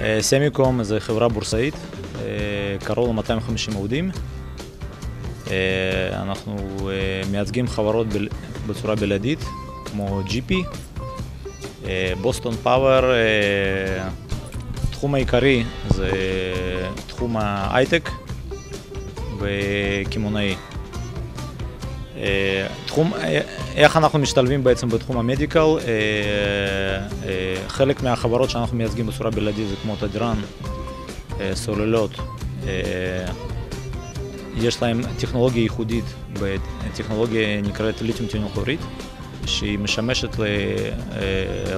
אה, סמיקום זה חברה בורסאית, אה, קרוב ל-250 עובדים. אה, אנחנו מייצגים חברות בצורה בלעדית, כמו GP, בוסטון פאוור, התחום העיקרי זה תחום ההייטק וקמעונאי. תחום, איך אנחנו משתלבים בעצם בתחום המדיקל, חלק מהחברות שאנחנו מייצגים בצורה בלעדית זה כמו תדירן, סוללות, יש להם טכנולוגיה ייחודית, טכנולוגיה נקראת ליתיום טיעון כלורית, שהיא משמשת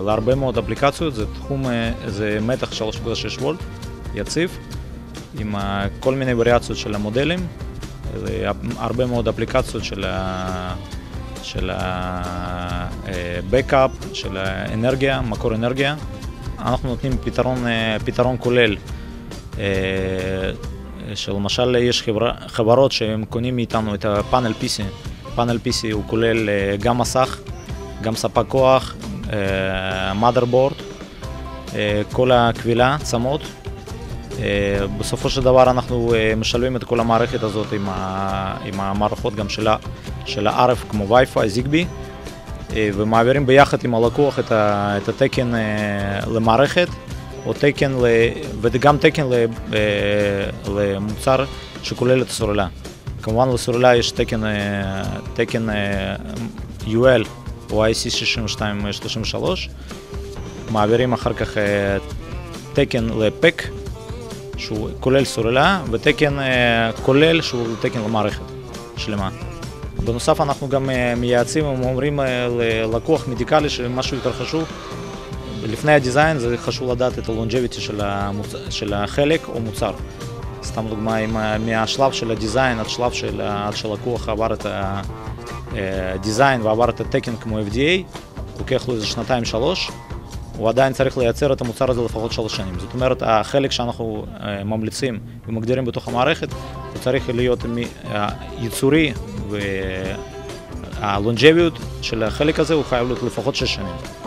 להרבה מאוד אפליקציות, זה תחום, זה מתח 3.6 וולט, יציב, עם כל מיני וריאציות של המודלים, הרבה מאוד אפליקציות של ה... של ה-Backup, של האנרגיה, מקור אנרגיה. אנחנו נותנים פתרון, פתרון כולל, שלמשל יש חברה, חברות שהם קונים מאיתנו את הפאנל PC. פאנל PC הוא כולל גם מסך, גם ספק כוח, motherboard, כל הקבילה, צמות, אה, בסופו של דבר אנחנו אה, משלבים את כל המערכת הזאת עם, ה, עם המערכות גם של, של ה-RF כמו Wi-Fi, זיגבי, אה, ומעבירים ביחד עם הלקוח את, ה, את התקן למערכת, או תקן, ל, וגם תקן ל, למוצר שכולל את הסוללה. כמובן לסוללה יש תקן, תקן UL או IC6233, מעבירים אחר כך תקן לפק. שהוא כולל סוללה ותקן אה, כולל שהוא תקן למערכת שלמה. בנוסף אנחנו גם אה, מייעצים ואומרים אה, ללקוח מדיקלי שמשהו יותר חשוב, לפני הדיזיין זה חשוב לדעת את הלונג'ביטי של, המוצ... של החלק או מוצר. סתם דוגמה, אם מהשלב של הדיזיין עד שלב של, עד שהלקוח עבר את הדיזיין ועבר את התקן כמו FDA, לוקח לו איזה שנתיים שלוש, הוא עדיין צריך לייצר את המוצר הזה לפחות שלוש שנים. זאת אומרת, החלק שאנחנו ממליצים ומגדירים בתוך המערכת, הוא צריך להיות ייצורי והלונג'ביות של החלק הזה הוא חייב להיות לפחות שש שנים.